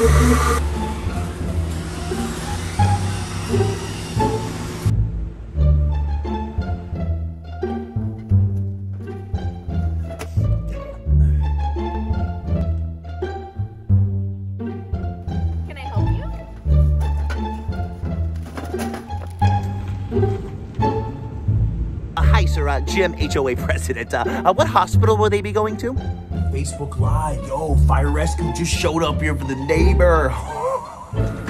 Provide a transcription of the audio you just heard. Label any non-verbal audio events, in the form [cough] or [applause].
Hi, sir. Uh, Jim, HOA president. Uh, uh, what hospital will they be going to? Facebook Live. Yo, fire rescue just showed up here for the neighbor. [gasps] [laughs]